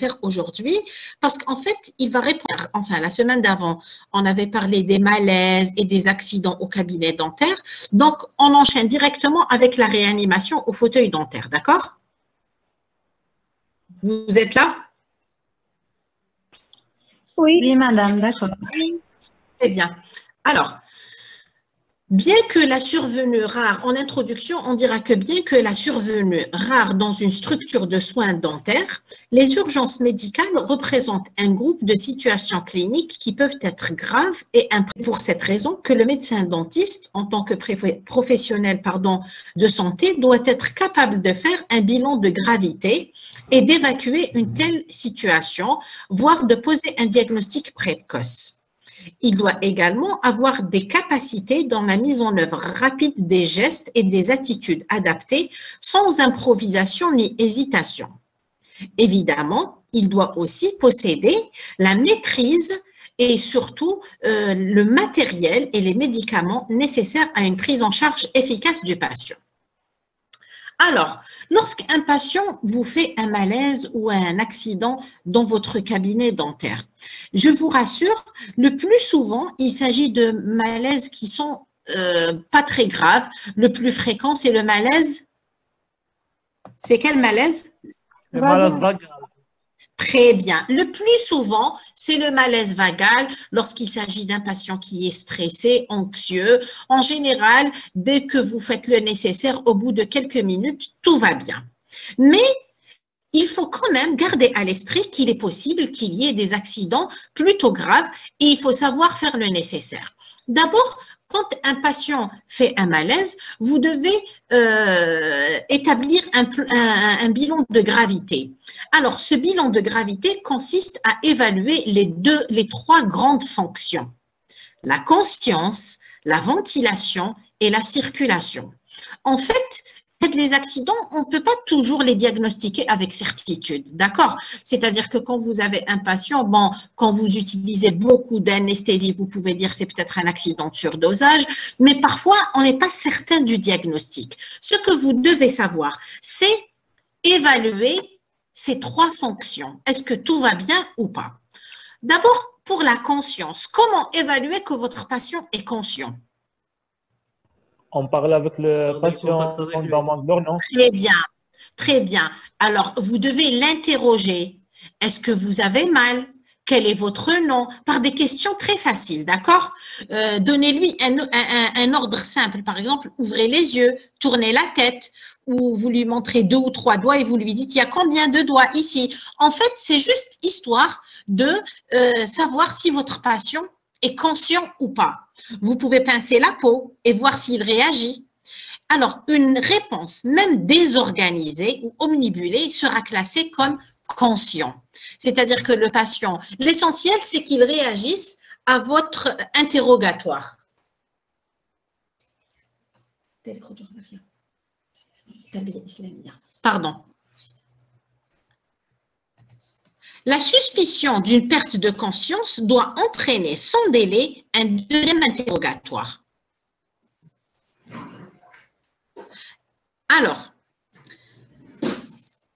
faire aujourd'hui parce qu'en fait, il va répondre. Enfin, la semaine d'avant, on avait parlé des malaises et des accidents au cabinet dentaire. Donc, on enchaîne directement avec la réanimation au fauteuil dentaire, d'accord? Vous êtes là? Oui. oui, madame, d'accord. Très bien. Alors, Bien que la survenue rare, en introduction, on dira que bien que la survenue rare dans une structure de soins dentaires, les urgences médicales représentent un groupe de situations cliniques qui peuvent être graves et pour cette raison que le médecin dentiste, en tant que professionnel de santé, doit être capable de faire un bilan de gravité et d'évacuer une telle situation, voire de poser un diagnostic précoce. Il doit également avoir des capacités dans la mise en œuvre rapide des gestes et des attitudes adaptées sans improvisation ni hésitation. Évidemment, il doit aussi posséder la maîtrise et surtout euh, le matériel et les médicaments nécessaires à une prise en charge efficace du patient. Alors, lorsqu'un patient vous fait un malaise ou un accident dans votre cabinet dentaire, je vous rassure, le plus souvent, il s'agit de malaises qui sont euh, pas très graves. Le plus fréquent, c'est le malaise. C'est quel malaise? Le malaise Très bien. Le plus souvent, c'est le malaise vagal lorsqu'il s'agit d'un patient qui est stressé, anxieux. En général, dès que vous faites le nécessaire, au bout de quelques minutes, tout va bien. Mais il faut quand même garder à l'esprit qu'il est possible qu'il y ait des accidents plutôt graves et il faut savoir faire le nécessaire. D'abord, quand un patient fait un malaise, vous devez euh, établir un, bilan de gravité. Alors, ce bilan de gravité consiste à évaluer les deux, les trois grandes fonctions la conscience, la ventilation et la circulation. En fait, les accidents, on ne peut pas toujours les diagnostiquer avec certitude, d'accord? C'est-à-dire que quand vous avez un patient, quand vous utilisez beaucoup d'anesthésie, vous pouvez dire c'est peut-être un accident de surdosage, mais parfois, on n'est pas certain du diagnostic. Ce que vous devez savoir, c'est évaluer ces trois fonctions. Est-ce que tout va bien ou pas? D'abord, pour la conscience, comment évaluer que votre patient est conscient? On parle avec le patient non? Très bien, très bien. Alors, vous devez l'interroger. Est-ce que vous avez mal? Quel est votre nom? Par des questions très faciles, d'accord? Euh, Donnez-lui un, ordre simple. Par exemple, ouvrez les yeux, tournez la tête, ou vous lui montrez deux ou trois doigts et vous lui dites il y a combien de doigts ici? En fait, c'est juste histoire de euh, savoir si votre patient est conscient ou pas. Vous pouvez pincer la peau et voir s'il réagit. Alors, une réponse, même désorganisée ou omnibulée, sera classée comme conscient. C'est-à-dire que le patient, l'essentiel, c'est qu'il réagisse à votre interrogatoire. Pardon. La suspicion d'une perte de conscience doit entraîner sans délai un deuxième interrogatoire. Alors,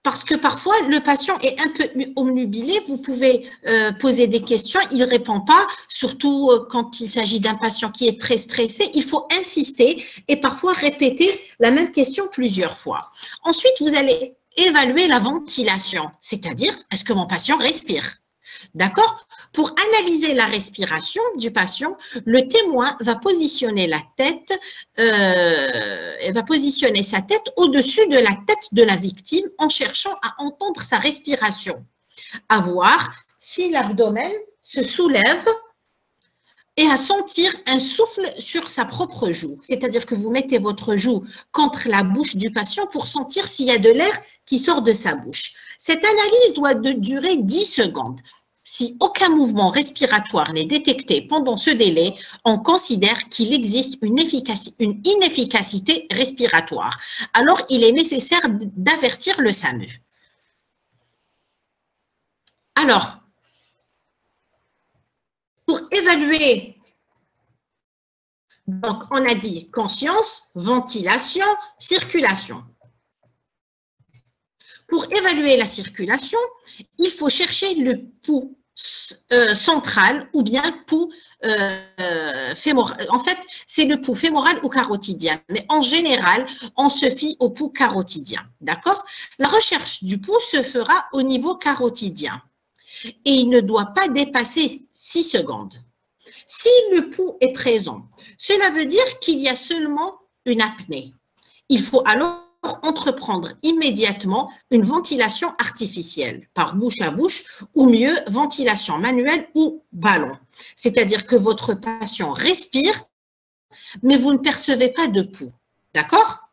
parce que parfois le patient est un peu omnubilé, vous pouvez euh, poser des questions, il ne répond pas, surtout euh, quand il s'agit d'un patient qui est très stressé, il faut insister et parfois répéter la même question plusieurs fois. Ensuite, vous allez évaluer la ventilation, c'est-à-dire est-ce que mon patient respire? D'accord? Pour analyser la respiration du patient, le témoin va positionner la tête, euh, va positionner sa tête au-dessus de la tête de la victime en cherchant à entendre sa respiration, à voir si l'abdomen se soulève et à sentir un souffle sur sa propre joue. C'est-à-dire que vous mettez votre joue contre la bouche du patient pour sentir s'il y a de l'air qui sort de sa bouche. Cette analyse doit durer 10 secondes. Si aucun mouvement respiratoire n'est détecté pendant ce délai, on considère qu'il existe une, une, inefficacité respiratoire. Alors, il est nécessaire d'avertir le SAMU. Alors, pour évaluer, donc on a dit conscience, ventilation, circulation. Pour évaluer la circulation, il faut chercher le pouls euh, central ou bien pouls euh, fémoral. En fait, c'est le pouls fémoral ou carotidien. Mais en général, on se fie au pouls carotidien. D'accord? La recherche du pouls se fera au niveau carotidien. Et il ne doit pas dépasser 6 secondes. Si le pouls est présent, cela veut dire qu'il y a seulement une apnée. Il faut alors entreprendre immédiatement une ventilation artificielle par bouche à bouche ou mieux ventilation manuelle ou ballon. C'est-à-dire que votre patient respire, mais vous ne percevez pas de pouls. D'accord?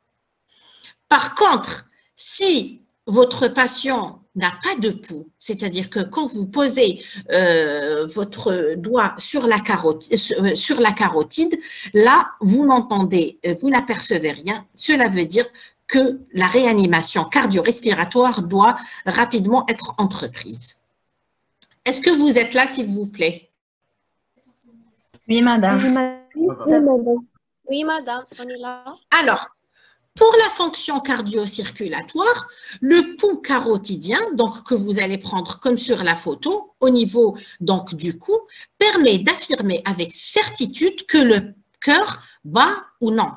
Par contre, si votre patient n'a pas de pouls, c'est-à-dire que quand vous posez euh, votre doigt sur la, carotide, euh, sur la carotide, là, vous n'entendez, euh, vous n'apercevez rien. Cela veut dire que la réanimation cardio-respiratoire doit rapidement être entreprise. Est-ce que vous êtes là, s'il vous plaît? Oui, madame. Oui, madame, on est là. Alors, pour la fonction cardio-circulatoire, le pouls carotidien, donc que vous allez prendre comme sur la photo, au niveau du cou, permet d'affirmer avec certitude que le cœur bat ou non.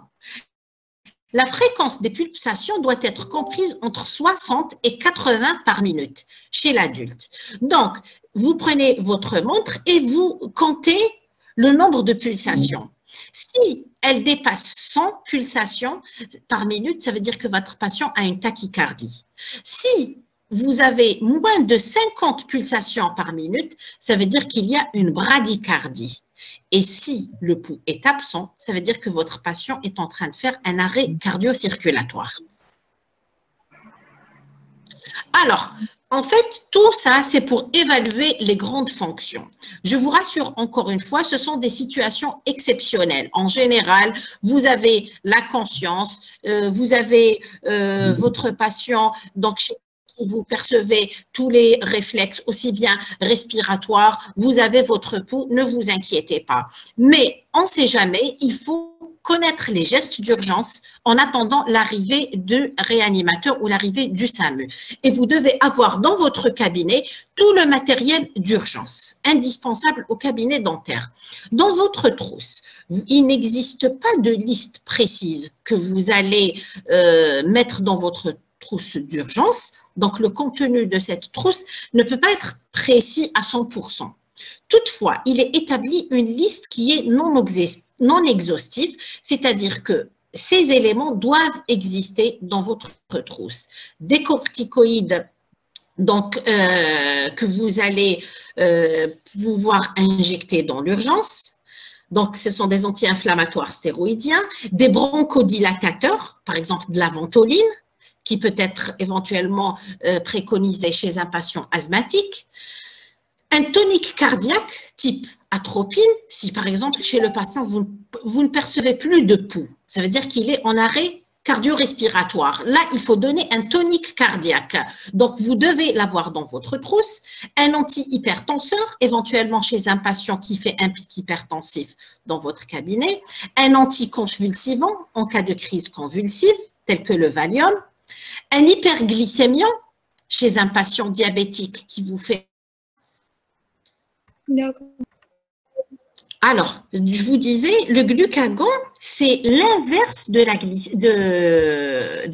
La fréquence des pulsations doit être comprise entre 60 et 80 par minute chez l'adulte. Donc, vous prenez votre montre et vous comptez le nombre de pulsations. Si elle dépasse 100 pulsations par minute, ça veut dire que votre patient a une tachycardie. Si vous avez moins de 50 pulsations par minute, ça veut dire qu'il y a une bradycardie. Et si le pouls est absent, ça veut dire que votre patient est en train de faire un arrêt cardio-circulatoire. Alors, en fait, tout ça, c'est pour évaluer les grandes fonctions. Je vous rassure encore une fois, ce sont des situations exceptionnelles. En général, vous avez la conscience, euh, vous avez euh, votre patient, donc chez vous percevez tous les réflexes, aussi bien respiratoires, vous avez votre pouls, ne vous inquiétez pas. Mais on ne sait jamais, il faut connaître les gestes d'urgence en attendant l'arrivée du réanimateur ou l'arrivée du SAMU. Et vous devez avoir dans votre cabinet tout le matériel d'urgence indispensable au cabinet dentaire. Dans votre trousse, il n'existe pas de liste précise que vous allez euh, mettre dans votre trousse d'urgence. Donc, le contenu de cette trousse ne peut pas être précis à 100%. Toutefois, il est établi une liste qui est non, exhaustive, c'est-à-dire que ces éléments doivent exister dans votre trousse. Des corticoïdes donc, euh, que vous allez euh, pouvoir injecter dans l'urgence. Donc, ce sont des anti-inflammatoires stéroïdiens, des bronchodilatateurs, par exemple de la ventoline, qui peut être éventuellement euh, préconisé chez un patient asthmatique. Un tonique cardiaque type atropine, si par exemple chez le patient vous, ne percevez plus de pouls, ça veut dire qu'il est en arrêt cardio-respiratoire. Là, il faut donner un tonique cardiaque. Donc, vous devez l'avoir dans votre trousse. Un antihypertenseur, éventuellement chez un patient qui fait un pic hypertensif dans votre cabinet. Un anticonvulsivant en cas de crise convulsive, tel que le Valium. Un hyperglycémiant chez un patient diabétique qui vous fait Alors, je vous disais, le glucagon, c'est l'inverse de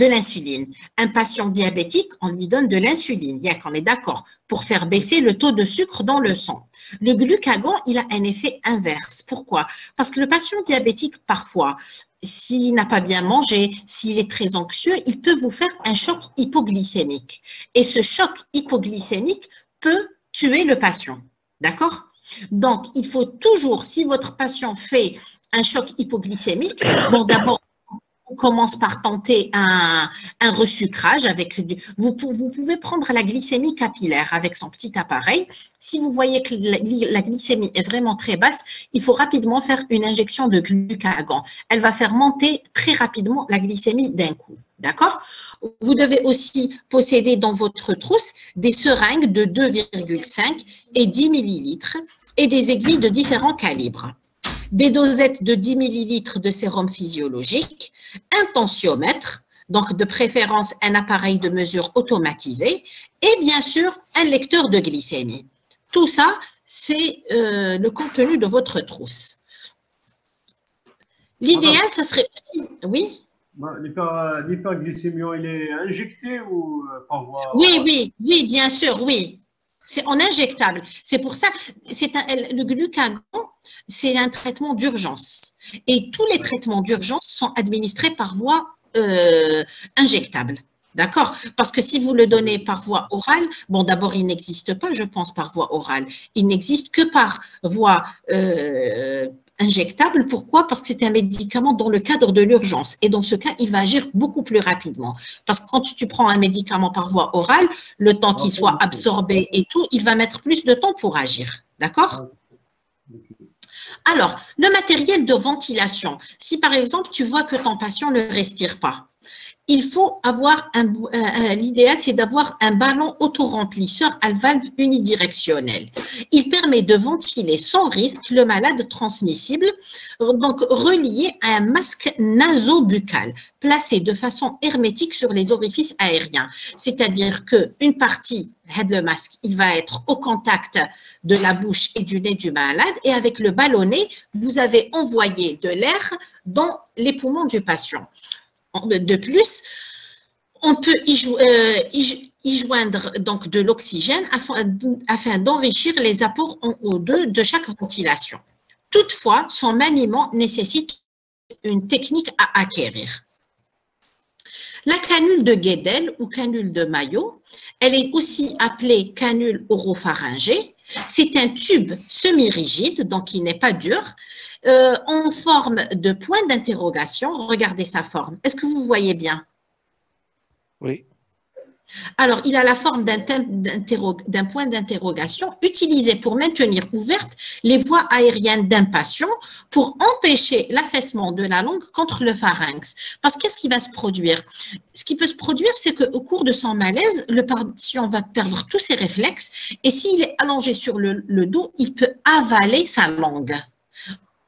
l'insuline. Un patient diabétique, on lui donne de l'insuline, a qu'on est d'accord, pour faire baisser le taux de sucre dans le sang. Le glucagon, il a un effet inverse. Pourquoi? Parce que le patient diabétique, parfois, s'il n'a pas bien mangé, s'il est très anxieux, il peut vous faire un choc hypoglycémique. Et ce choc hypoglycémique peut tuer le patient. D'accord? Donc, il faut toujours, si votre patient fait un choc hypoglycémique, bon, d'abord, commence par tenter un, resucrage avec du, vous, pouvez prendre la glycémie capillaire avec son petit appareil. Si vous voyez que la, la, glycémie est vraiment très basse, il faut rapidement faire une injection de glucagon. Elle va faire monter très rapidement la glycémie d'un coup. D'accord? Vous devez aussi posséder dans votre trousse des seringues de 2,5 et 10 millilitres et des aiguilles de différents calibres. Des dosettes de 10 millilitres de sérum physiologique, un tensiomètre, donc de préférence un appareil de mesure automatisé, et bien sûr un lecteur de glycémie. Tout ça, c'est euh, le contenu de votre trousse. L'idéal, ce serait aussi... Oui? Bah, L'hyperglycémie, il est injecté ou euh, par voie Oui, oui, oui, bien sûr, oui. C'est en injectable. C'est pour ça, c'est le glucagon, c'est un traitement d'urgence. Et tous les traitements d'urgence sont administrés par voie euh, injectable. D'accord? Parce que si vous le donnez par voie orale, bon, d'abord, il n'existe pas, je pense, par voie orale. Il n'existe que par voie euh, injectable. Pourquoi? Parce que c'est un médicament dans le cadre de l'urgence. Et dans ce cas, il va agir beaucoup plus rapidement. Parce que quand tu prends un médicament par voie orale, le temps qu'il soit absorbé et tout, il va mettre plus de temps pour agir. D'accord? Alors, le matériel de ventilation. Si par exemple, tu vois que ton patient ne respire pas, il faut avoir un, l'idéal, c'est d'avoir un ballon autoremplisseur à valve unidirectionnelle. Il permet de ventiler sans risque le malade transmissible, donc relié à un masque nasobuccal placé de façon hermétique sur les orifices aériens. C'est-à-dire qu'une partie, le masque, il va être au contact de la bouche et du nez du malade et avec le ballonnet, vous avez envoyé de l'air dans les poumons du patient. De plus, on peut y, joindre donc de l'oxygène afin, d'enrichir les apports en O2 de chaque ventilation. Toutefois, son maniement nécessite une technique à acquérir. La canule de Guedel ou canule de Maillot, elle est aussi appelée canule oropharyngée. C'est un tube semi-rigide, donc il n'est pas dur, euh, en forme de point d'interrogation. Regardez sa forme. Est-ce que vous voyez bien? Oui. Alors, il a la forme d'un point d'interrogation utilisé pour maintenir ouvertes les voies aériennes d'un patient pour empêcher l'affaissement de la langue contre le pharynx. Parce qu'est-ce qui va se produire? Ce qui peut se produire, c'est qu'au cours de son malaise, le patient va perdre tous ses réflexes et s'il est allongé sur le dos, il peut avaler sa langue.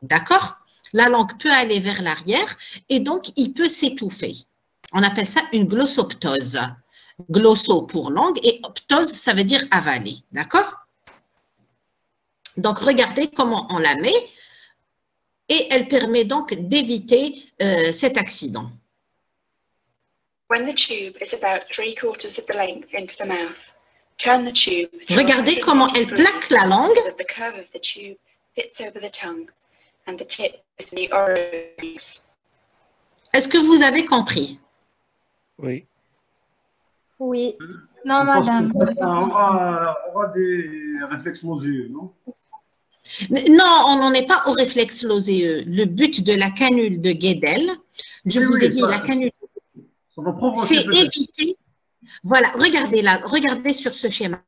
D'accord? La langue peut aller vers l'arrière et donc il peut s'étouffer. On appelle ça une glossoptose. Glosso pour langue et optose, ça veut dire avaler. D'accord? Donc, regardez comment on la met et elle permet donc d'éviter euh, cet accident. Regardez comment elle plaque la langue est-ce que vous avez compris? Oui. Oui. Non, madame. On aura, des réflexes nauséeux, non? Non, on n'en est pas au réflexe nauséeux. Le but de la canule de Guedel, je vous ai dit, la canule, c'est éviter. Voilà, regardez là, regardez sur ce schéma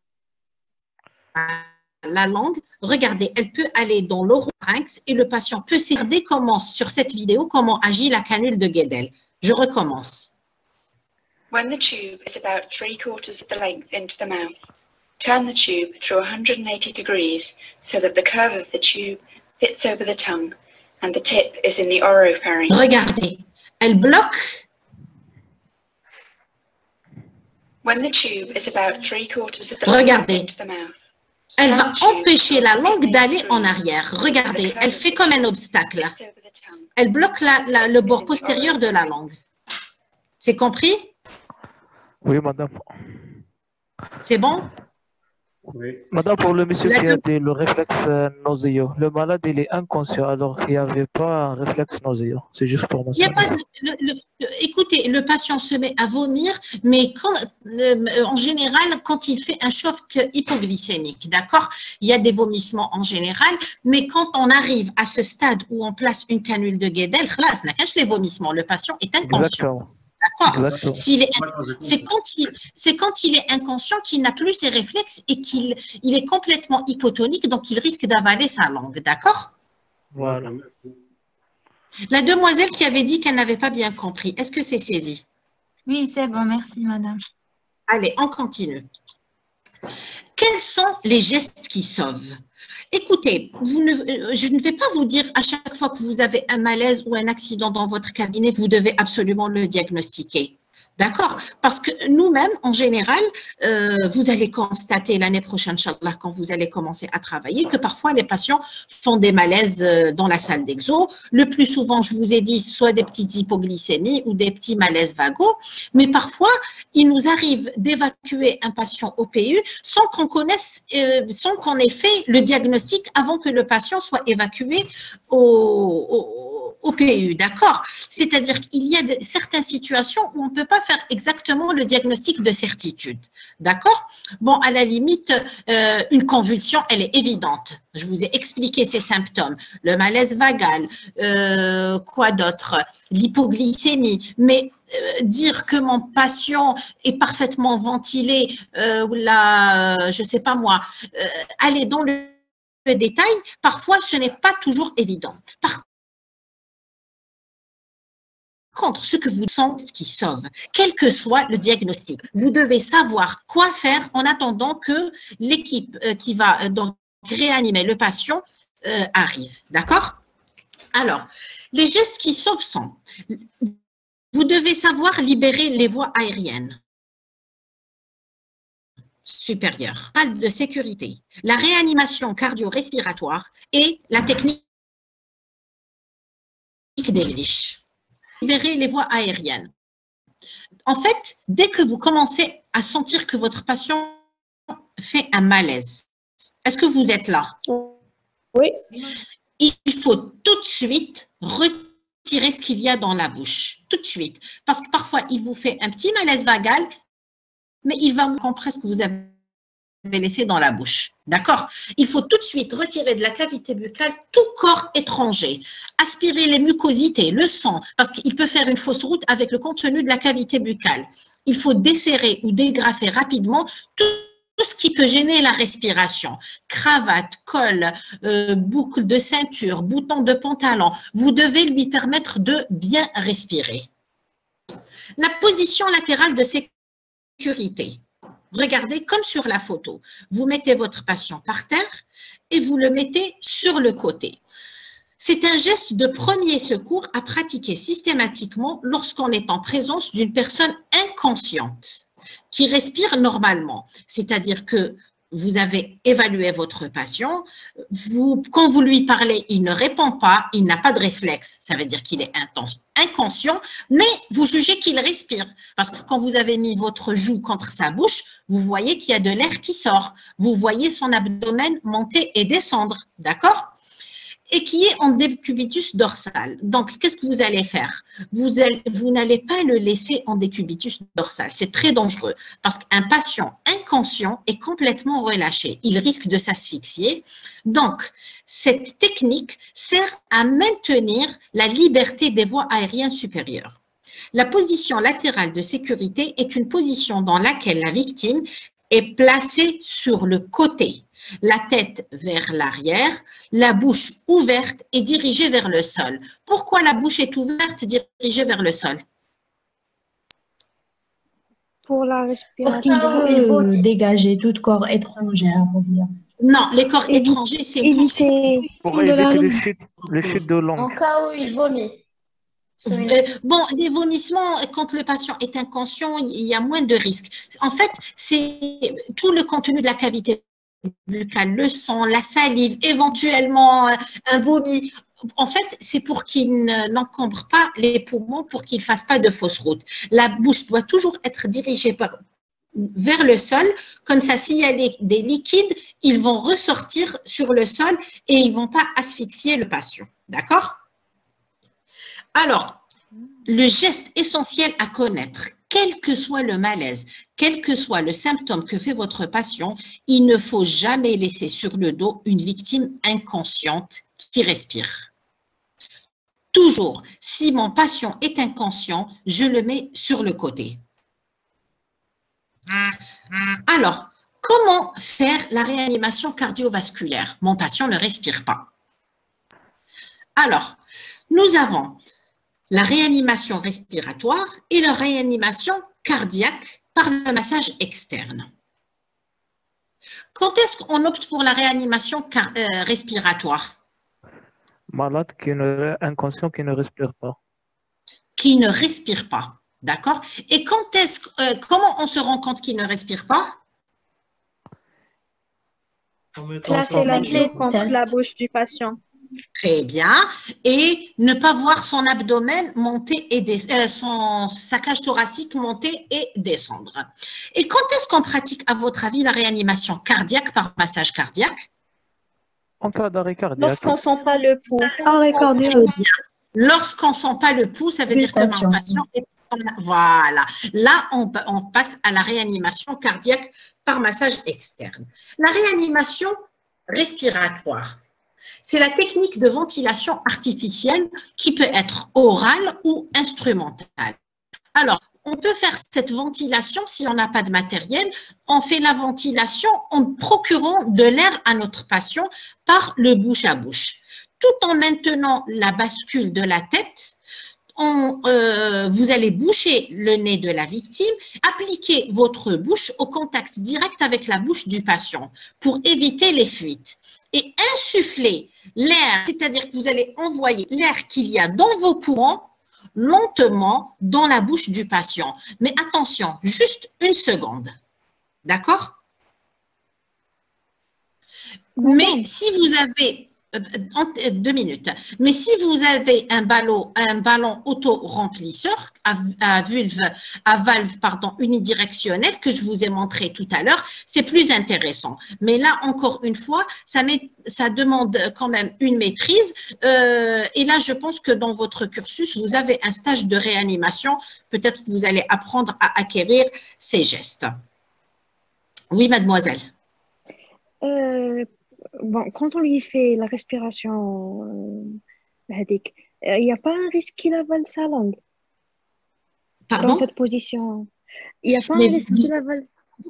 la langue, regardez, elle peut aller dans l'oropharynx et le patient peut s'aider comment, sur cette vidéo, comment agit la canule de Guedel. Je recommence. When the tube is about three quarters of the length into the mouth, turn the tube through 180 degrees so that the curve of the tube fits over the tongue and the tip is in the oropharynx. Regardez, elle bloque. When the tube is about three quarters of the length into the mouth, elle va empêcher la langue d'aller en arrière. Regardez, elle fait comme un obstacle. Elle bloque le bord postérieur de la langue. C'est compris? Oui, madame. C'est bon? Madame, pour le monsieur qui a dit le réflexe euh, nauséeux, le malade, il est inconscient, alors il n'y avait pas un réflexe nauséeux. C'est juste pour moi. écoutez, le patient se met à vomir, mais euh, en général, quand il fait un choc hypoglycémique, d'accord? Il y a des vomissements en général, mais quand on arrive à ce stade où on place une canule de Guedel, là, ça n'a les vomissements, le patient est inconscient. D'accord C'est quand, il, quand il est inconscient qu'il n'a plus ses réflexes et qu'il il est complètement hypotonique, donc il risque d'avaler sa langue. D'accord? Voilà. La demoiselle qui avait dit qu'elle n'avait pas bien compris, est-ce que c'est saisi? Oui, c'est bon, merci madame. Allez, on continue. Quels sont les gestes qui sauvent? Écoutez, euh, je ne vais pas vous dire à chaque fois que vous avez un malaise ou un accident dans votre cabinet, vous devez absolument le diagnostiquer. D'accord Parce que nous-mêmes, en général, euh, vous allez constater l'année prochaine, Inch'Allah, quand vous allez commencer à travailler, que parfois les patients font des malaises euh, dans la salle d'exo. Le plus souvent, je vous ai dit, soit des petites hypoglycémies ou des petits malaises vagos, mais parfois, il nous arrive d'évacuer un patient au PU sans qu'on connaisse, euh, sans qu'on ait fait le diagnostic avant que le patient soit évacué au au PU, d'accord? C'est-à-dire qu'il y a certaines situations où on ne peut pas faire exactement le diagnostic de certitude, d'accord? Bon, à la limite, euh, une convulsion, elle est évidente. Je vous ai expliqué ces symptômes. Le malaise vagal, euh, quoi d'autre? L'hypoglycémie. Mais euh, dire que mon patient est parfaitement ventilé ou la, je sais pas moi, aller dans le détail, parfois ce n'est pas toujours évident. Contre, ce que vous sentez qui sauve, quel que soit le diagnostic. Vous devez savoir quoi faire en attendant que l'équipe euh, qui va euh, donc réanimer le patient euh, arrive. D'accord? Alors, les gestes qui sauvent sont, vous devez savoir libérer les voies aériennes supérieures, de sécurité, la réanimation cardio-respiratoire et la technique des riches libérer les voies aériennes. En fait, dès que vous commencez à sentir que votre patient fait un malaise, est-ce que vous êtes là? Oui. Il faut tout de suite retirer ce qu'il y a dans la bouche. Tout de suite. Parce que parfois, il vous fait un petit malaise vagal, mais il va comprendre ce que vous avez laisser dans la bouche. D'accord? Il faut tout de suite retirer de la cavité buccale tout corps étranger. Aspirer les mucosités, le sang, parce qu'il peut faire une fausse route avec le contenu de la cavité buccale. Il faut desserrer ou dégrafer rapidement tout ce qui peut gêner la respiration, cravate, col, euh, boucle de ceinture, bouton de pantalon, vous devez lui permettre de bien respirer. La position latérale de sécurité. Regardez comme sur la photo. Vous mettez votre patient par terre et vous le mettez sur le côté. C'est un geste de premier secours à pratiquer systématiquement lorsqu'on est en présence d'une personne inconsciente qui respire normalement. C'est-à-dire que vous avez évalué votre patient, quand vous lui parlez, il ne répond pas, il n'a pas de réflexe, ça veut dire qu'il est inconscient, mais vous jugez qu'il respire. Parce que quand vous avez mis votre joue contre sa bouche, vous voyez qu'il y a de l'air qui sort. Vous voyez son abdomen monter et descendre, d'accord? Et qui est en décubitus dorsal. Donc, qu'est-ce que vous allez faire? Vous, vous n'allez pas le laisser en décubitus dorsal. C'est très dangereux parce qu'un patient inconscient est complètement relâché. Il risque de s'asphyxier. Donc, cette technique sert à maintenir la liberté des voies aériennes supérieures. La position latérale de sécurité est une position dans laquelle la victime est placée sur le côté la tête vers l'arrière, la bouche ouverte et dirigée vers le sol. Pourquoi la bouche est ouverte, dirigée vers le sol? Pour la respiration. il faut dégager tout corps étranger. Non, les corps étrangers, c'est pour éviter le chute, le chute de langue. En cas où il vomit. Bon, les vomissements, quand le patient est inconscient, il y a moins de risques. En fait, c'est tout le contenu de la cavité le sang, la salive, éventuellement euh, un vomi. En fait, c'est pour qu'il n'encombre pas les poumons, pour qu'il ne fasse pas de fausse route. La bouche doit toujours être dirigée vers le sol. Comme ça, s'il y a des, liquides, ils vont ressortir sur le sol et ils ne vont pas asphyxier le patient. D'accord? Alors, le geste essentiel à connaître, quel que soit le malaise, quel que soit le symptôme que fait votre patient, il ne faut jamais laisser sur le dos une victime inconsciente qui respire. Toujours, si mon patient est inconscient, je le mets sur le côté. Alors, comment faire la réanimation cardiovasculaire? Mon patient ne respire pas. Alors, nous avons la réanimation respiratoire et la réanimation cardiaque par le massage externe. Quand est-ce qu'on opte pour la réanimation euh, respiratoire? Malade qui ne, inconscient qui ne respire pas. Qui ne respire pas. D'accord? Et quand est-ce, euh, comment on se rend compte qu'il ne respire pas? Placer la clé contre la bouche du patient. Très bien. Et ne pas voir son abdomen monter et descendre, son, sa cage thoracique monter et descendre. Et quand est-ce qu'on pratique, à votre avis, la réanimation cardiaque par massage cardiaque? En cas d'arrêt cardiaque. Lorsqu'on sent pas le pouls. Arrêt cardiaque. Lorsqu'on sent pas le pouls, ça veut dire que patient est voilà. Là, on, on passe à la réanimation cardiaque par massage externe. La réanimation respiratoire, c'est la technique de ventilation artificielle qui peut être orale ou instrumentale. Alors, on peut faire cette ventilation si on n'a pas de matériel. On fait la ventilation en procurant de l'air à notre patient par le bouche à bouche. Tout en maintenant la bascule de la tête, on, euh, vous allez boucher le nez de la victime, appliquer votre bouche au contact direct avec la bouche du patient pour éviter les fuites et insuffler l'air, c'est-à-dire que vous allez envoyer l'air qu'il y a dans vos poumons lentement dans la bouche du patient. Mais attention, juste une seconde. D'accord? Mais si vous avez deux minutes. Mais si vous avez un ballon, auto-remplisseur à, valve pardon, unidirectionnelle que je vous ai montré tout à l'heure, c'est plus intéressant. Mais là, encore une fois, ça, demande quand même une maîtrise. Euh, et là, je pense que dans votre cursus, vous avez un stage de réanimation. Peut-être que vous allez apprendre à acquérir ces gestes. Oui, mademoiselle. Euh, bon, quand on lui fait la respiration, euh, il n'y euh, a pas un risque qu'il avale sa langue? Pardon? dans cette position. Il n'y a pas un risque qu'il avale?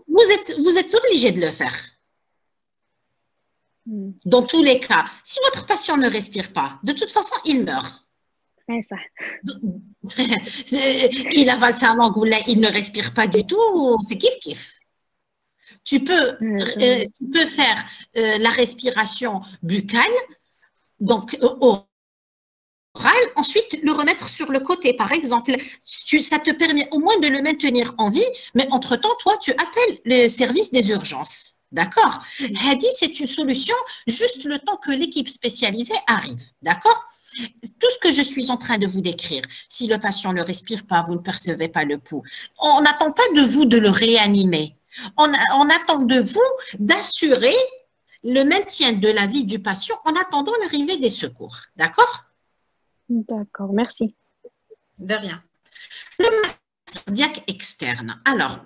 Vous êtes, vous êtes obligé de le faire. Hmm. Dans tous les cas, si votre patient ne respire pas, de toute façon, il meurt. C'est Ça. qu'il avale sa langue ou là, il ne respire pas du tout, c'est kiff kiff. Tu peux, euh, tu peux faire euh, la respiration buccale, donc euh, orale, ensuite le remettre sur le côté, par exemple. Tu- ça te permet au moins de le maintenir en vie, mais entre-temps, toi, tu appelles le service des urgences. D'accord? Hadi, c'est une solution juste le temps que l'équipe spécialisée arrive. D'accord? Tout ce que je suis en train de vous décrire, si le patient ne respire pas, vous ne percevez pas le pouls, on n'attend pas de vous de le réanimer. On, on attend de vous d'assurer le maintien de la vie du patient en attendant l'arrivée des secours. D'accord? D'accord, merci. De rien. Le massage cardiaque externe. Alors,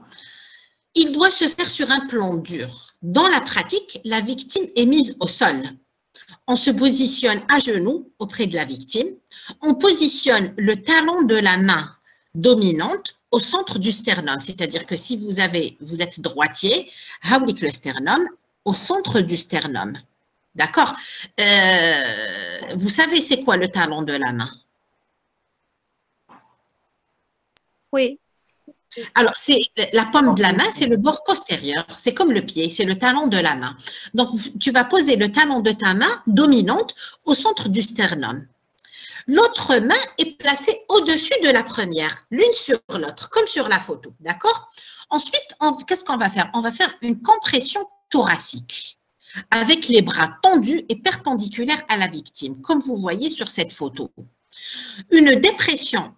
il doit se faire sur un plan dur. Dans la pratique, la victime est mise au sol. On se positionne à genoux auprès de la victime. On positionne le talon de la main dominante au centre du sternum. C'est-à-dire que si vous avez, vous êtes droitier, hawlik le sternum au centre du sternum. D'accord Euh, Vous savez c'est quoi le talon de la main? Oui. Alors, c'est la paume de la main, c'est le bord postérieur. C'est comme le pied, c'est le talon de la main. Donc, tu vas poser le talon de ta main dominante au centre du sternum. L'autre main est placée au-dessus de la première, l'une sur l'autre, comme sur la photo. D'accord? Ensuite, qu'est-ce qu'on va faire? On va faire une compression thoracique avec les bras tendus et perpendiculaires à la victime, comme vous voyez sur cette photo une dépression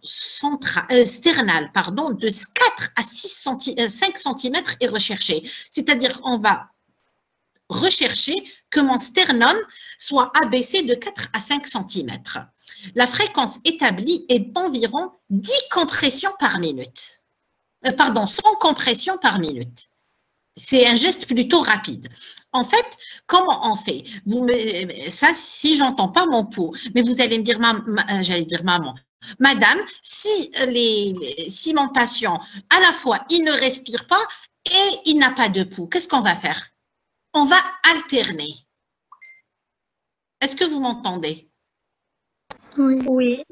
euh, sternale pardon, de 4 à 6 centi- euh, 5 cm est recherchée. C'est-à-dire qu'on va rechercher que mon sternum soit abaissé de 4 à 5 cm. La fréquence établie est d'environ 10 compressions par minute. Euh, pardon, 100 compressions par minute. C'est un geste plutôt rapide. En fait, comment on fait? Ça, si j'entends pas mon pouls, mais vous allez me dire, euh, j'allais dire maman, madame, si, les- si mon patient, à la fois, il ne respire pas et il n'a pas de pouls, qu'est-ce qu'on va faire? On va alterner. Est-ce que vous m'entendez? Oui.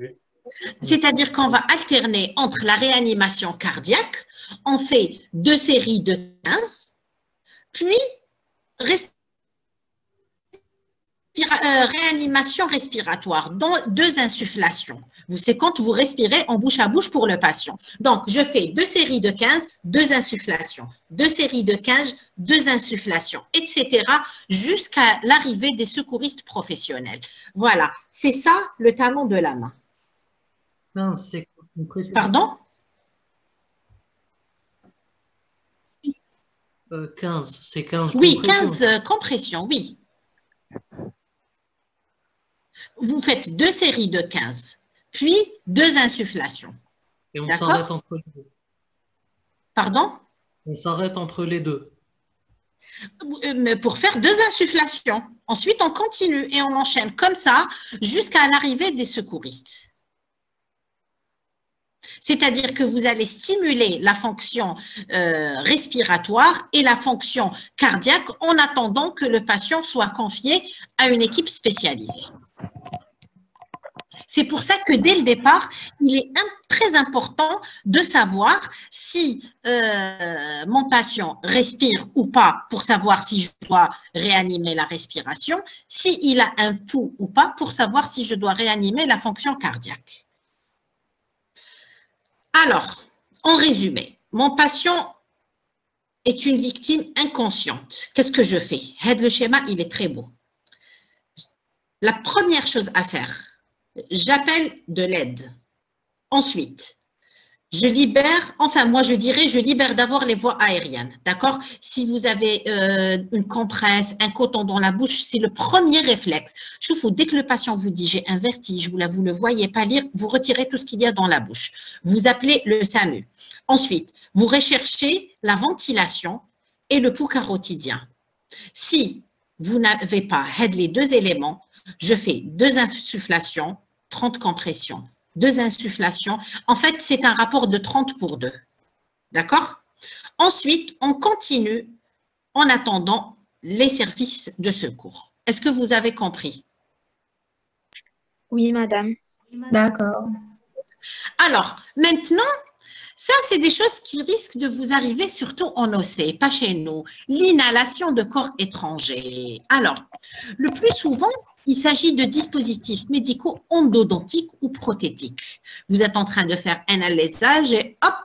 C'est-à-dire qu'on va alterner entre la réanimation cardiaque, on fait deux séries de 15, puis euh, réanimation respiratoire, dans deux insufflations. Vous c'est quand vous respirez en bouche à bouche pour le patient. Donc, je fais deux séries de 15, deux insufflations, deux séries de 15, deux insufflations, etc., jusqu'à l'arrivée des secouristes professionnels. Voilà, c'est ça le talon de la main. 15, c'est compression. Pardon? 15, c'est 15 Oui, compressions. 15 euh, compressions, oui. Vous faites deux séries de 15, puis deux insufflations. Et on s'arrête entre les deux. Pardon? On s'arrête entre les deux. Euh, mais pour faire deux insufflations. Ensuite, on continue et on enchaîne comme ça jusqu'à l'arrivée des secouristes. C'est-à-dire que vous allez stimuler la fonction euh, respiratoire et la fonction cardiaque en attendant que le patient soit confié à une équipe spécialisée. C'est pour ça que dès le départ, il est très important de savoir si euh, mon patient respire ou pas pour savoir si je dois réanimer la respiration, s'il a un pouls ou pas pour savoir si je dois réanimer la fonction cardiaque. Alors, en résumé, mon patient est une victime inconsciente. Qu'est-ce que je fais? Le schéma, il est très beau. La première chose à faire, j'appelle de l'aide. Ensuite, je libère, enfin moi je dirais, je libère d'abord les voies aériennes, d'accord? Si vous avez euh, une compresse, un coton dans la bouche, c'est le premier réflexe. Je vous, dès que le patient vous dit j'ai un vertige, vous ne le voyez pas lire, vous retirez tout ce qu'il y a dans la bouche. Vous appelez le SAMU. Ensuite, vous recherchez la ventilation et le pouls carotidien. Si vous n'avez pas les deux éléments, je fais deux insufflations, 30 compressions, deux insufflations. En fait, c'est un rapport de 30 pour 2. D'accord? Ensuite, on continue en attendant les services de secours. Est-ce que vous avez compris? Oui, madame. D'accord. Alors, maintenant, ça, c'est des choses qui risquent de vous arriver surtout en OC, pas chez nous. L'inhalation de corps étrangers. Alors, le plus souvent, il s'agit de dispositifs médicaux endodontiques ou prothétiques. Vous êtes en train de faire un alésage et hop,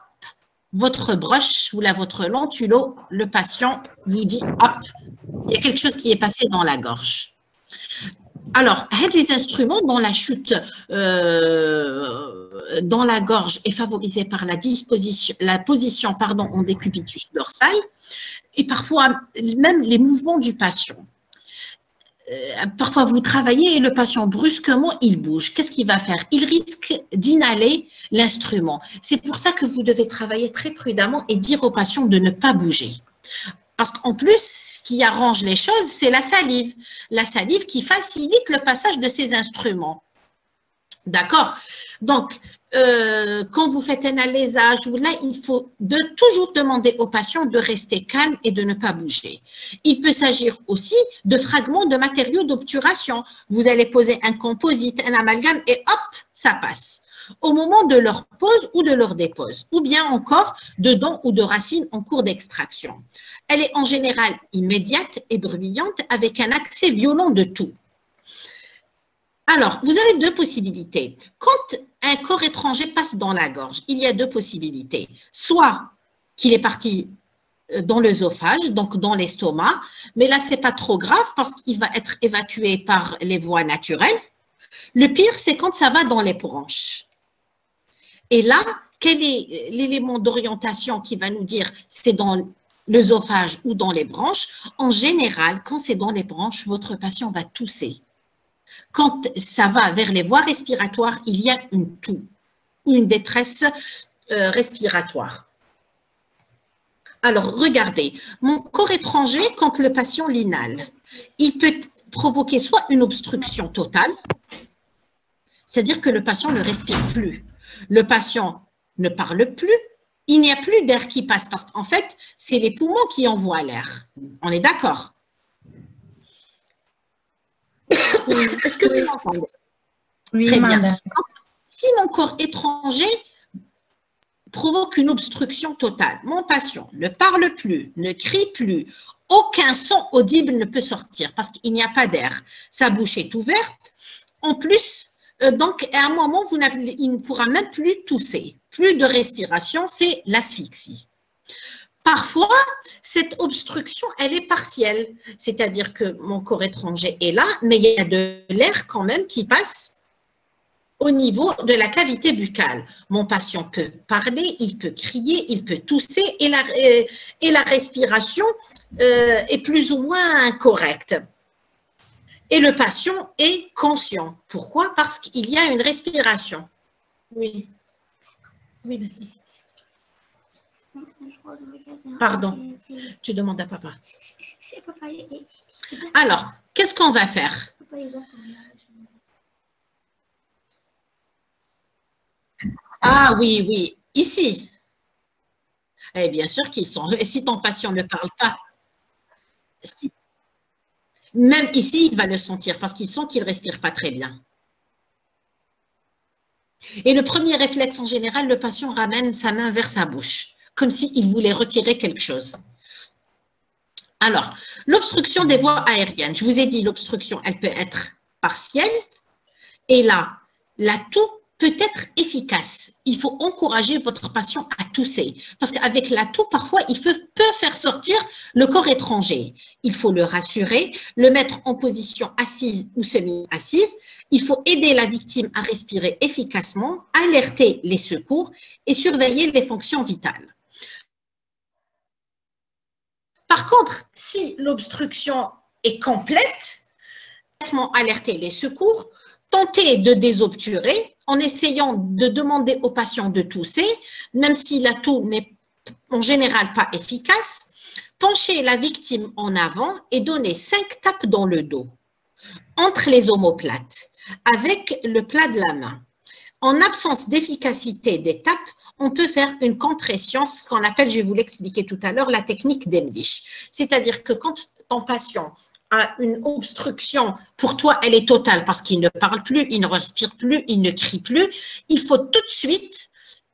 votre broche ou la, votre lentulo, le patient vous dit hop, il y a quelque chose qui est passé dans la gorge. Alors, les instruments dont la chute euh, dans la gorge est favorisée par la position pardon, en décubitus dorsal et parfois même les mouvements du patient. Euh, parfois, vous travaillez et le patient, brusquement, il bouge. Qu'est-ce qu'il va faire? Il risque d'inhaler l'instrument. C'est pour ça que vous devez travailler très prudemment et dire au patient de ne pas bouger. Parce qu'en plus, ce qui arrange les choses, c'est la salive. La salive qui facilite le passage de ces instruments. D'accord? Donc, euh, quand vous faites un alésage, ou là, il faut de, toujours demander au patient de rester calme et de ne pas bouger. Il peut s'agir aussi de fragments de matériaux d'obturation. Vous allez poser un composite, un amalgame et hop, ça passe au moment de leur pose ou de leur dépose, ou bien encore de dents ou de racines en cours d'extraction. Elle est en général immédiate et bruyante avec un accès violent de tout. Alors, vous avez deux possibilités. Quand un corps étranger passe dans la gorge, il y a deux possibilités. Soit qu'il est parti dans l'œsophage, donc dans l'estomac, mais là, c'est pas trop grave parce qu'il va être évacué par les voies naturelles. Le pire, c'est quand ça va dans les branches. Et là, quel est l'élément d'orientation qui va nous dire c'est dans l'œsophage ou dans les branches? En général, quand c'est dans les branches, votre patient va tousser. Quand ça va vers les voies respiratoires, il y a une toux ou une détresse euh, respiratoire. Alors, regardez, mon corps étranger, quand le patient l'inhale, il peut provoquer soit une obstruction totale, c'est-à-dire que le patient ne respire plus. Le patient ne parle plus, il n'y a plus d'air qui passe parce qu'en fait, c'est les poumons qui envoient l'air. On est d'accord? Est-ce que vous m'entendez? Oui, Très bien. Si mon corps étranger provoque une obstruction totale, mon patient ne parle plus, ne crie plus, aucun son audible ne peut sortir parce qu'il n'y a pas d'air. Sa bouche est ouverte. En plus, euh, donc à un moment, vous il ne pourra même plus tousser. Plus de respiration, c'est l'asphyxie. Parfois, cette obstruction, elle est partielle, c'est-à-dire que mon corps étranger est là, mais il y a de l'air quand même qui passe au niveau de la cavité buccale. Mon patient peut parler, il peut crier, il peut tousser et la, respiration euh, est plus ou moins correcte. Et le patient est conscient. Pourquoi? Parce qu'il y a une respiration. Oui. Oui, Pardon, tu demandes à papa. Alors, qu'est-ce qu'on va faire? Ah oui, oui, ici. Eh bien sûr qu'ils sont. Et si ton patient ne parle pas, même ici, il va le sentir parce qu'il sent qu'il ne respire pas très bien. Et le premier réflexe en général, le patient ramène sa main vers sa bouche, comme s'il voulait retirer quelque chose. Alors, l'obstruction des voies aériennes. Je vous ai dit, l'obstruction, elle peut être partielle. Et là, la toux peut être efficace. Il faut encourager votre patient à tousser. Parce qu'avec la toux, parfois, il peut, faire sortir le corps étranger. Il faut le rassurer, le mettre en position assise ou semi-assise. Il faut aider la victime à respirer efficacement, alerter les secours et surveiller les fonctions vitales. Par contre, si l'obstruction est complète, alerter les secours, tenter de désobturer, en essayant de demander au patient de tousser, même si la toux n'est en général pas efficace, pencher la victime en avant et donner cinq tapes dans le dos, entre les omoplates, avec le plat de la main. En absence d'efficacité des tapes, on peut faire une compression, ce qu'on appelle, je vais vous l'expliquer tout à l'heure, la technique d'Emlich. C'est-à-dire que quand ton patient une obstruction, pour toi, elle est totale parce qu'il ne parle plus, il ne respire plus, il ne crie plus, il faut tout de suite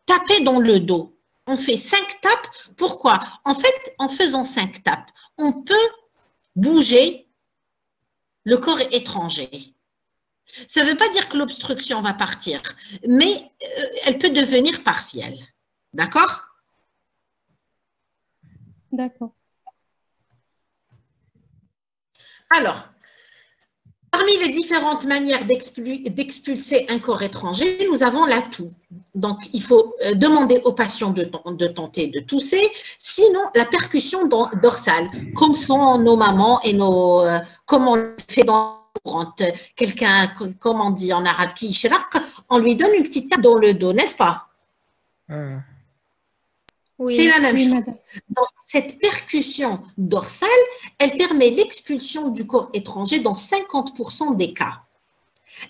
taper dans le dos. On fait cinq tapes. Pourquoi? En fait, en faisant cinq tapes, on peut bouger le corps étranger. Ça ne veut pas dire que l'obstruction va partir, mais euh, elle peut devenir partielle. D'accord? D'accord. Alors, parmi les différentes manières d'expulser un corps étranger, nous avons la toux. Donc, il faut euh, demander aux patients de, tenter de tousser, sinon la percussion dorsale, comme font nos mamans et nos, euh, comme on le fait dans quelqu'un, comme on dit en arabe, qui on lui donne une petite tape dans le dos, n'est-ce pas? Hum c'est la même chose. Donc, cette percussion dorsale, elle permet l'expulsion du corps étranger dans 50% des cas.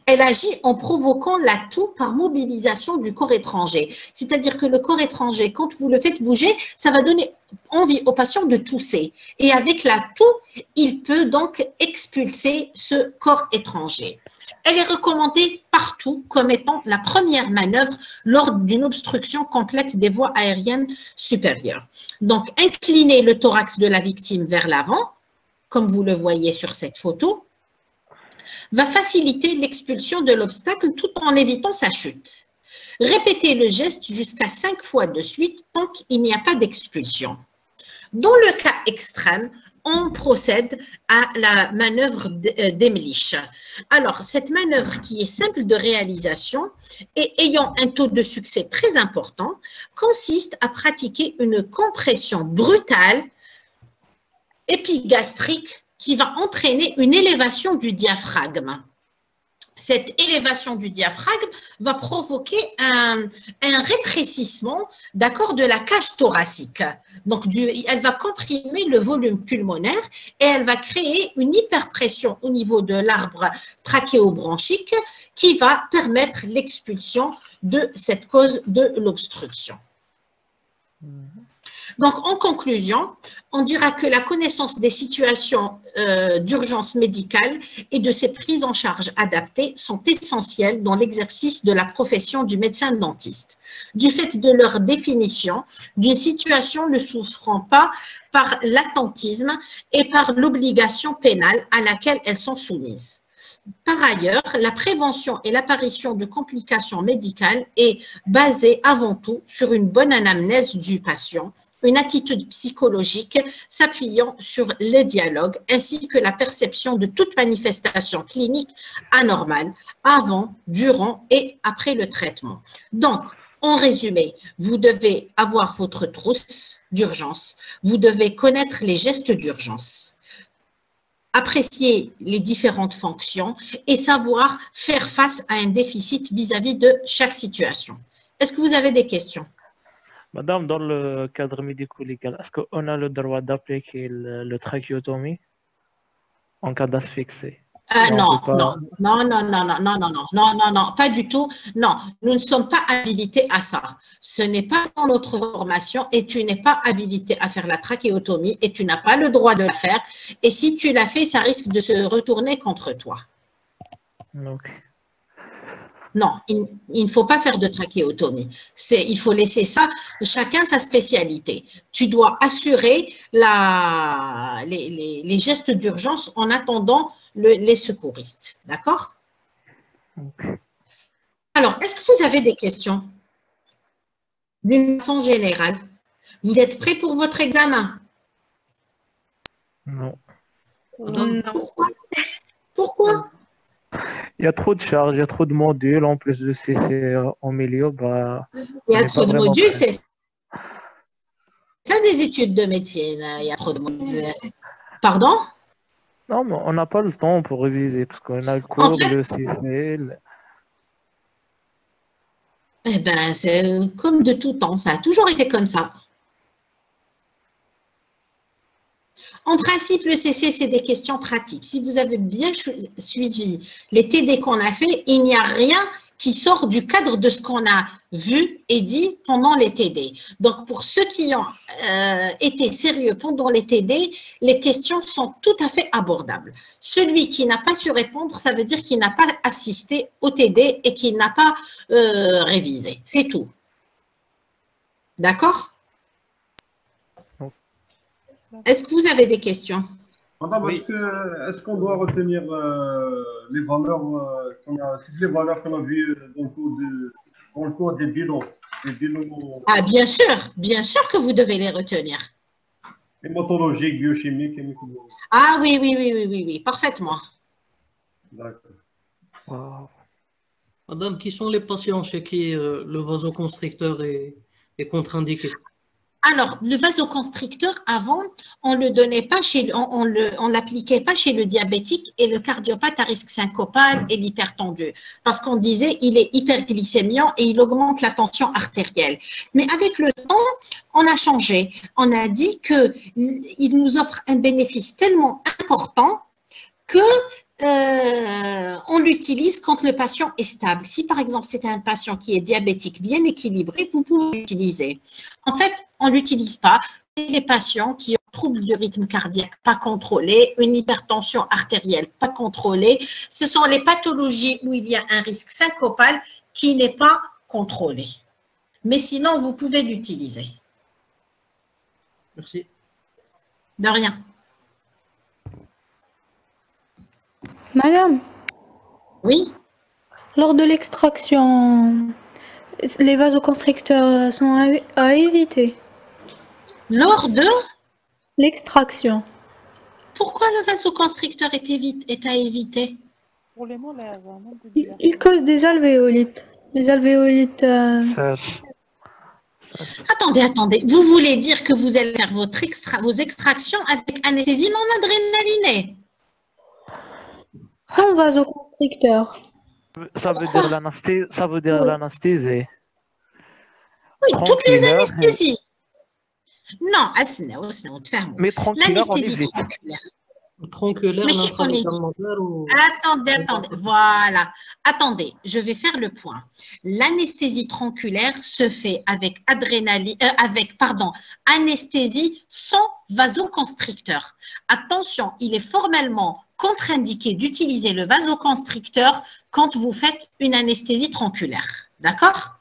Elle agit en provoquant la toux par mobilisation du corps étranger. C'est-à-dire que le corps étranger, quand vous le faites bouger, ça va donner envie au patient de tousser. Et avec la toux, il peut donc expulser ce corps étranger. Elle est recommandée partout comme étant la première manœuvre lors d'une obstruction complète des voies aériennes supérieures. Donc, incliner le thorax de la victime vers l'avant, comme vous le voyez sur cette photo, va faciliter l'expulsion de l'obstacle tout en évitant sa chute. Répétez le geste jusqu'à cinq fois de suite tant qu'il n'y a pas d'expulsion. Dans le cas extrême, on procède à la manœuvre euh, d'Emlich. Alors, cette manœuvre qui est simple de réalisation et ayant un taux de succès très important, consiste à pratiquer une compression brutale épigastrique qui va entraîner une élévation du diaphragme. Cette élévation du diaphragme va provoquer un, rétrécissement d'accord de la cage thoracique. Donc, elle va comprimer le volume pulmonaire et elle va créer une hyperpression au niveau de l'arbre trachéobronchique qui va permettre l'expulsion de cette cause de l'obstruction. Donc, en conclusion, on dira que la connaissance des situations euh, d'urgence médicale et de ses prises en charge adaptées sont essentielles dans l'exercice de la profession du médecin dentiste. Du fait de leur définition, d'une situation ne souffrant pas par l'attentisme et par l'obligation pénale à laquelle elles sont soumises. Par ailleurs, la prévention et l'apparition de complications médicales est basée avant tout sur une bonne anamnèse du patient, une attitude psychologique s'appuyant sur les dialogues ainsi que la perception de toute manifestation clinique anormale avant, durant et après le traitement. Donc, en résumé, vous devez avoir votre trousse d'urgence, vous devez connaître les gestes d'urgence apprécier les différentes fonctions et savoir faire face à un déficit vis-à-vis de chaque situation. Est-ce que vous avez des questions? Madame, dans le cadre médico-légal, est-ce qu'on a le droit d'appliquer le, le trachéotomie en cas d'asphyxie? Euh, non, non, non, non, non, non, non, non, non, non, non, non, pas du tout. Non, nous ne sommes pas habilités à ça. Ce n'est pas dans notre formation et tu n'es pas habilité à faire la trachéotomie et tu n'as pas le droit de la faire. Et si tu l'as fait, ça risque de se retourner contre toi. Non, il, ne faut pas faire de trachéotomie. C'est, il faut laisser ça, chacun sa spécialité. Tu dois assurer la, les, les gestes d'urgence en attendant les secouristes. D'accord? Alors, est-ce que vous avez des questions? D'une façon générale. Vous êtes prêts pour votre examen? Non. Pourquoi? Pourquoi? Il y a trop de charges, il y a trop de modules. En plus de CC en milieu, bah, il y a trop de modules, c'est ça des études de métier. Il y a trop de modules. Pardon? Non, mais on n'a pas le temps pour réviser parce qu'on a le cours, le CCL. Eh bien, c'est comme de tout temps, ça a toujours été comme ça. En principe, le CC, c'est des questions pratiques. Si vous avez bien suivi les TD qu'on a fait, il n'y a rien qui sort du cadre de ce qu'on a vu et dit pendant les TD. Donc, pour ceux qui ont euh, été sérieux pendant les TD, les questions sont tout à fait abordables. Celui qui n'a pas su répondre, ça veut dire qu'il n'a pas assisté au TD et qu'il n'a pas euh, révisé. C'est tout. D'accord? Est-ce que vous avez des questions? Est-ce qu'on doit retenir euh, les valeurs euh, qu'on a, les valeurs qu'on a vues dans le cours, de, dans le cours des bilans, Ah, bien sûr, bien sûr que vous devez les retenir. Hématologique, biochimique et Ah oui, oui, oui, oui, oui, oui, parfaitement. D'accord. Madame, qui sont les patients chez qui euh, le vasoconstricteur est, est contre-indiqué? Alors, le vasoconstricteur, avant, on le donnait pas chez, on, on l'appliquait pas chez le diabétique et le cardiopathe à risque syncopal et l'hypertendu, parce qu'on disait il est hyperglycémiant et il augmente la tension artérielle. Mais avec le temps, on a changé. On a dit que il nous offre un bénéfice tellement important que euh, on l'utilise quand le patient est stable. Si par exemple c'est un patient qui est diabétique bien équilibré, vous pouvez l'utiliser. En fait, on ne l'utilise pas. Les patients qui ont troubles du rythme cardiaque pas contrôlé, une hypertension artérielle pas contrôlée, ce sont les pathologies où il y a un risque syncopal qui n'est pas contrôlé. Mais sinon, vous pouvez l'utiliser. Merci. De rien. Madame? Oui Lors de l'extraction, les vasoconstricteurs sont à, éviter? Lors de L'extraction. Pourquoi le vasoconstricteur est, est à éviter? Pour les molaires. Il, il cause des alvéolites. Les alvéolites. euh, Attendez, attendez. Vous voulez dire que vous allez faire votre extra, vos extractions avec anesthésie non adrénalinée Sans vasoconstricteur. Ça veut dire l'anesthésie. Ça veut dire l'anesthésie. Oui, toutes les anesthésies. Non, asna, asna, on te ferme. Mais tranquille, on L'anesthésie évite. tronculaire. Ou... Attendez, attendez, voilà. Attendez, je vais faire le point. L'anesthésie tronculaire se fait avec adrénaline, euh, avec, pardon, anesthésie sans vasoconstricteur. Attention, il est formellement contre-indiqué d'utiliser le vasoconstricteur quand vous faites une anesthésie tronculaire. D'accord?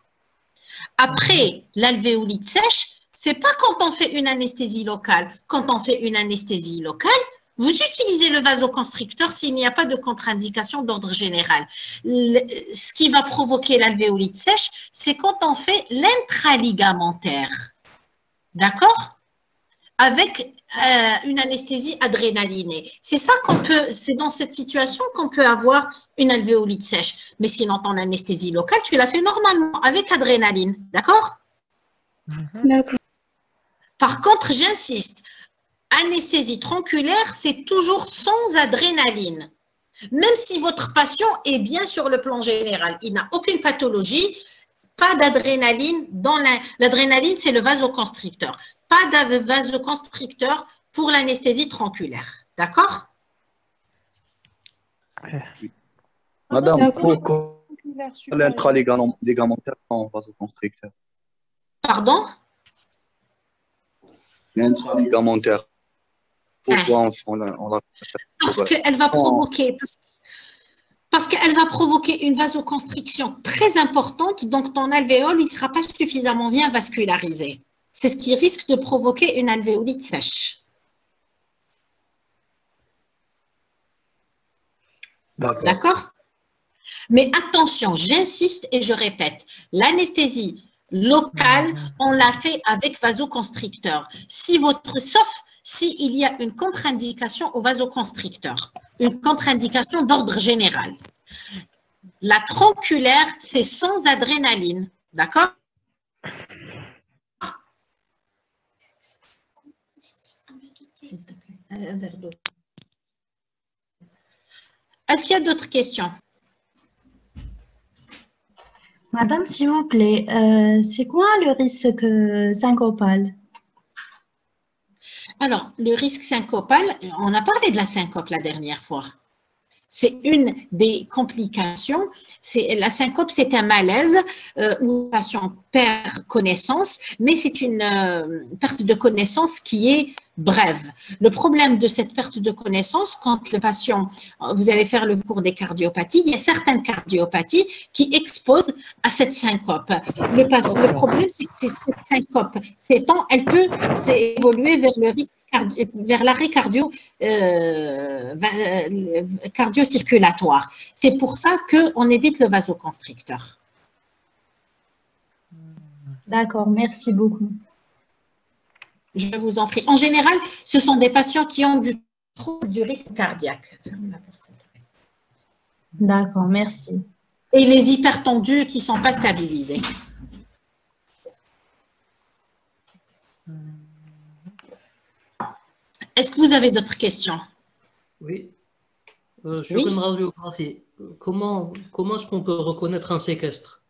Après, l'alvéolite sèche, c'est pas quand on fait une anesthésie locale. Quand on fait une anesthésie locale, vous utilisez le vasoconstricteur s'il n'y a pas de contre-indication d'ordre général. Ce qui va provoquer l'alvéolite sèche, c'est quand on fait l'intraligamentaire. D'accord? Avec euh, une anesthésie adrénalinée. C'est ça qu'on peut, c'est dans cette situation qu'on peut avoir une alvéolite sèche. Mais sinon, ton anesthésie locale, tu la fais normalement avec adrénaline. D'accord? D'accord. Par contre, j'insiste, anesthésie tronculaire, c'est toujours sans adrénaline. Même si votre patient est bien sur le plan général, il n'a aucune pathologie, pas d'adrénaline dans la- l'adrénaline, c'est le vasoconstricteur. Pas de vasoconstricteur pour l'anesthésie tronculaire. D'accord? Madame, pourquoi l'intralégamentaire en vasoconstricteur Pardon? L'intralégamentaire. Pourquoi on, on, l'a- on l'a Parce qu'elle va Oh. provoquer, parce, parce qu'elle va provoquer une vasoconstriction très importante, donc ton alvéole, il ne sera pas suffisamment bien vascularisé. C'est ce qui risque de provoquer une alvéolite sèche. D'accord? Mais attention, j'insiste et je répète, l'anesthésie locale, on l'a fait avec vasoconstricteur. Si votre, sauf s'il y a une contre-indication au vasoconstricteur, une contre-indication d'ordre général. La tronculaire, c'est sans adrénaline. D'accord? Est-ce qu'il y a d'autres questions? Madame, s'il vous plaît, euh, c'est quoi le risque syncopal? Alors, le risque syncopal, on a parlé de la syncope la dernière fois. C'est une des complications. La syncope, c'est un malaise euh, où le patient perd connaissance, mais c'est une euh, perte de connaissance qui est brève. Le problème de cette perte de connaissance, quand le patient, vous allez faire le cours des cardiopathies, il y a certaines cardiopathies qui exposent à cette syncope. Le, problème, c'est que cette syncope, temps, elle peut évoluer vers le risque vers l'arrêt cardio, euh, euh, cardio-circulatoire. C'est pour ça qu'on évite le vasoconstricteur. D'accord, merci beaucoup. Je vous en prie. En général, ce sont des patients qui ont du trouble du rythme cardiaque. D'accord, merci. Et les hypertendus qui ne sont pas stabilisés. Est-ce que vous avez d'autres questions? Oui. Euh, sur Oui. une radiographie, comment, comment est-ce qu'on peut reconnaître un séquestre?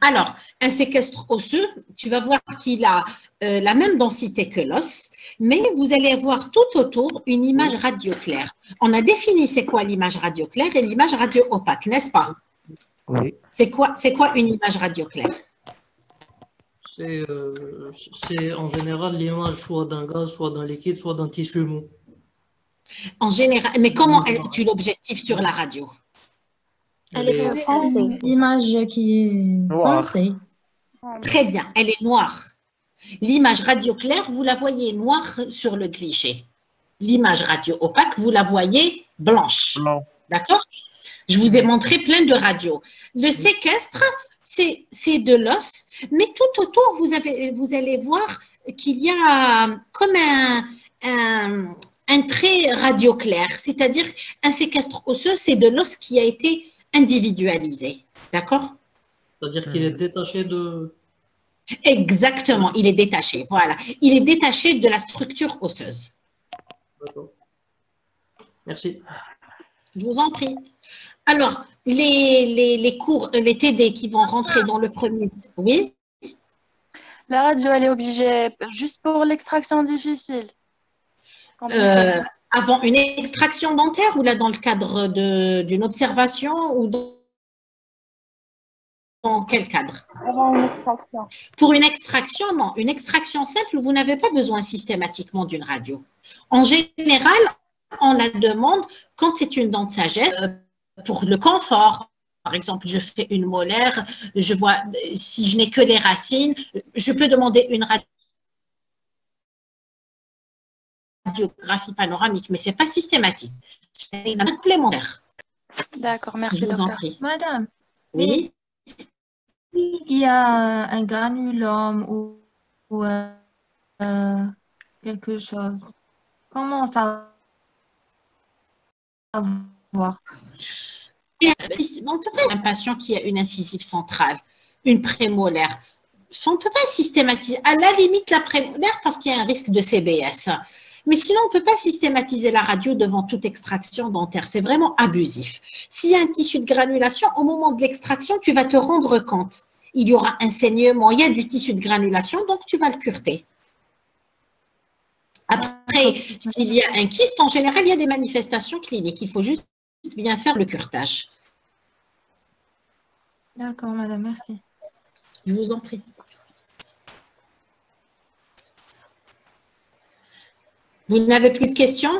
Alors, un séquestre osseux, tu vas voir qu'il a euh, la même densité que l'os, mais vous allez avoir tout autour une image radio claire. On a défini c'est quoi l'image radio claire et l'image radio opaque, n'est-ce pas? Oui. C'est quoi, c'est quoi une image radio claire? C'est euh, c'est en général l'image soit d'un gaz, soit d'un liquide, soit d'un tissu mou. En général, mais comment es-tu l'objectif sur la radio? Elle est Et- français. Image qui est Noir. français. Très bien, elle est noire. L'image radio claire, vous la voyez noire sur le cliché. L'image radio opaque, vous la voyez blanche. Blanc. D'accord? Je vous ai montré plein de radios. Le séquestre, c'est de l'os, mais tout autour, vous, avez, vous allez voir qu'il y a comme un, un, un trait radio clair, c'est-à-dire un séquestre osseux, c'est de l'os qui a été individualisé. D'accord? C'est-à-dire qu'il est détaché de. Exactement, il est détaché. Voilà, il est détaché de la structure osseuse. D'accord. Merci. Je vous en prie. Alors, les, les, les cours, les TD qui vont rentrer dans le premier. Oui, La radio, elle est obligée juste pour l'extraction difficile. Euh, Avant une extraction dentaire ou là dans le cadre de- d'une observation ou dans, dans quel cadre? Avant une extraction. Pour une extraction, non. Une extraction simple, vous n'avez pas besoin systématiquement d'une radio. En général, on la demande quand c'est une dent de sagesse euh, pour le confort. Par exemple, je fais une molaire, je vois si je n'ai que les racines, je peux demander une radiographie panoramique, mais ce n'est pas systématique. C'est un examen complémentaire. D'accord, merci Je vous en docteur. prie. Madame, Oui. il y a un granulome ou, ou, euh, quelque chose. Comment ça va voir? On ne peut pas un patient qui a une incisive centrale, une prémolaire. On ne peut pas systématiser. À la limite, la prémolaire, parce qu'il y a un risque de CBS. Mais sinon, on ne peut pas systématiser la radio devant toute extraction dentaire. C'est vraiment abusif. S'il y a un tissu de granulation, au moment de l'extraction, tu vas te rendre compte. Il y aura un saignement, il y a du tissu de granulation, donc tu vas le cureter. Après, s'il y a un kyste, en général, il y a des manifestations cliniques. Il faut juste bien faire le curetage. D'accord, madame, merci. Je vous en prie. Vous n'avez plus de questions?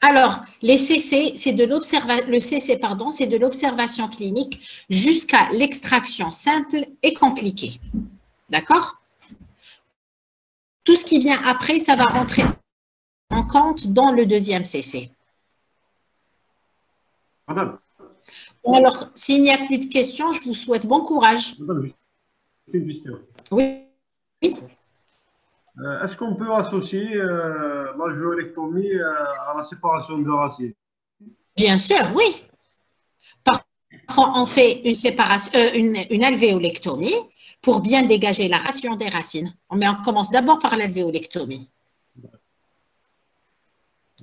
Alors, les CC, c'est de le CC, pardon, c'est de l'observation clinique jusqu'à l'extraction simple et compliquée. D'accord? Tout ce qui vient après, ça va rentrer en compte dans le deuxième CC. Madame, alors, s'il n'y a plus de questions, je vous souhaite bon courage. madame, une question. Oui. Euh, Est-ce qu'on peut associer euh, l'alvéolectomie euh, à la séparation de racines? Bien sûr, oui. Parfois, on fait une, séparation, euh, une, une alvéolectomie pour bien dégager la ration des racines. Mais on commence d'abord par l'alvéolectomie.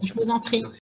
Je vous en prie.